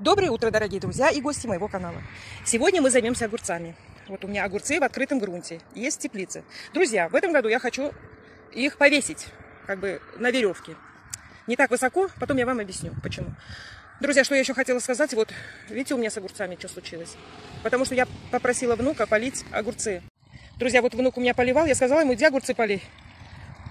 Доброе утро, дорогие друзья и гости моего канала. Сегодня мы займемся огурцами. Вот у меня огурцы в открытом грунте, есть теплицы. Друзья, в этом году я хочу их повесить, как бы на веревке. Не так высоко, потом я вам объясню, почему. Друзья, что я еще хотела сказать, вот видите у меня с огурцами что случилось. Потому что я попросила внука полить огурцы. Друзья, вот внук у меня поливал, я сказала ему, иди огурцы полей.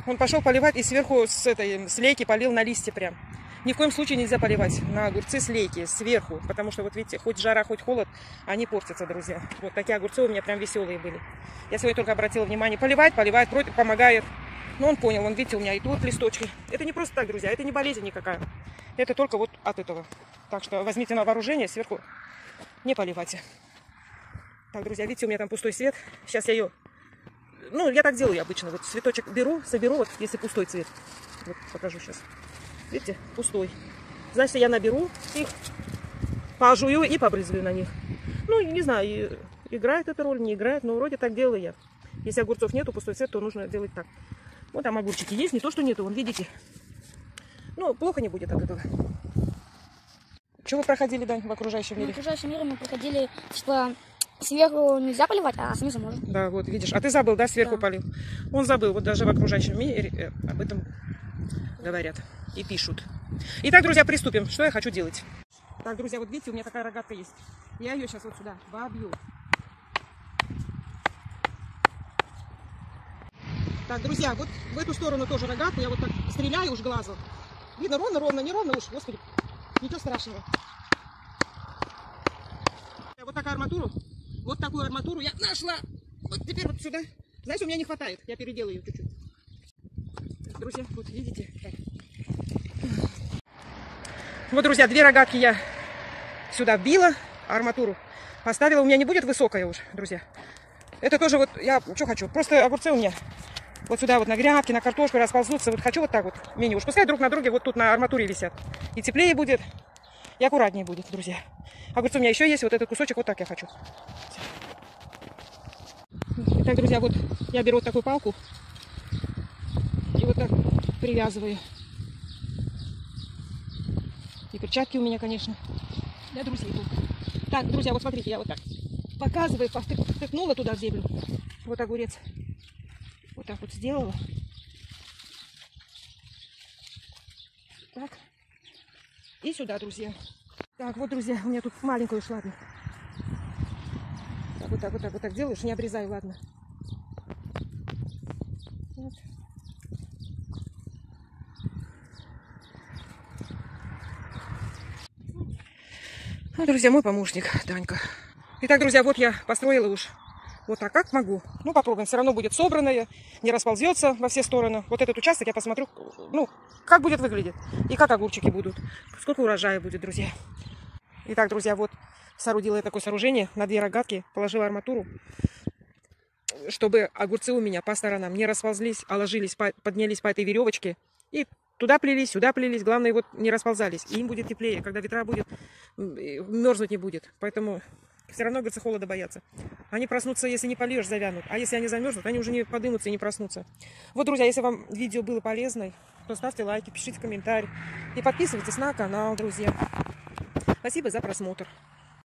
Он пошел поливать и сверху с этой с лейки полил на листья прям. Ни в коем случае нельзя поливать на огурцы с лейки, сверху, потому что, вот видите, хоть жара, хоть холод, они портятся, друзья. Вот такие огурцы у меня прям веселые были. Я сегодня только обратила внимание, поливать, поливает, против, помогает. Но он понял, он, видите, у меня и тут листочки. Это не просто так, друзья, это не болезнь никакая. Это только вот от этого. Так что возьмите на вооружение, сверху не поливайте. Так, друзья, видите, у меня там пустой свет. Сейчас я ее... Ну, я так делаю обычно. Вот цветочек беру, соберу, вот если пустой цвет. Вот покажу сейчас. Видите, пустой. Значит, я наберу их, пожую и побрызгаю на них. Ну, не знаю, играет эта роль, не играет, но вроде так делаю я. Если огурцов нету, пустой цвет, то нужно делать так. Вот там огурчики есть, не то, что нету, вон, видите. Ну, плохо не будет от этого. Что вы проходили, Дань, в окружающем мире? В окружающем мире мы проходили, типа, сверху нельзя поливать, а снизу можно. Да, вот, видишь. А ты забыл, да, сверху Да. полил? Он забыл, вот даже в окружающем мире э, об этом говорят и пишут. Итак, друзья, приступим. Что я хочу делать? Так, друзья, вот видите, у меня такая рогатка есть. Я ее сейчас вот сюда вобью. Так, друзья, вот в эту сторону тоже рогатку. Я вот так стреляю уж глазом. Видно ровно, ровно, не ровно уж, господи. Ничего страшного. Вот такая арматуру. Вот такую арматуру я нашла. Вот теперь вот сюда. Знаете, у меня не хватает. Я переделаю ее чуть-чуть. Друзья, вот видите. Вот, друзья, две рогатки я сюда вбила, арматуру поставила. У меня не будет высокая уж, друзья. Это тоже вот, я что хочу, просто огурцы у меня вот сюда вот на грядки, на картошку расползутся. Вот хочу вот так вот, мини уж. Пускай друг на друге вот тут на арматуре висят. И теплее будет, и аккуратнее будет, друзья. Огурцы у меня еще есть, вот этот кусочек вот так я хочу. Итак, друзья, вот я беру вот такую палку и вот так привязываю. И перчатки у меня, конечно, для друзей тут. Так, друзья, вот смотрите, я вот так показываю, втыкнула туда в землю. Вот огурец. Вот так вот сделала. Так. И сюда, друзья. Так, вот, друзья, у меня тут маленькую ладно. Так, вот так, вот так, вот так делаешь, не обрезай, ладно. Вот. Ну, друзья, мой помощник, Данька. Итак, друзья, вот я построила уж вот так, как могу. Ну, попробуем. Все равно будет собранное, не расползется во все стороны. Вот этот участок я посмотрю, ну, как будет выглядеть. И как огурчики будут. Сколько урожая будет, друзья. Итак, друзья, вот соорудила я такое сооружение на две рогатки, положила арматуру, чтобы огурцы у меня по сторонам не расползлись, а ложились, по- поднялись по этой веревочке и туда плелись, сюда плелись. Главное, вот не расползались. И им будет теплее, когда ветра будет, мерзнуть не будет. Поэтому все равно, говорится, холода боятся. Они проснутся, если не польешь, завянут. А если они замерзнут, они уже не подымутся и не проснутся. Вот, друзья, если вам видео было полезно, то ставьте лайки, пишите комментарии. И подписывайтесь на канал, друзья. Спасибо за просмотр.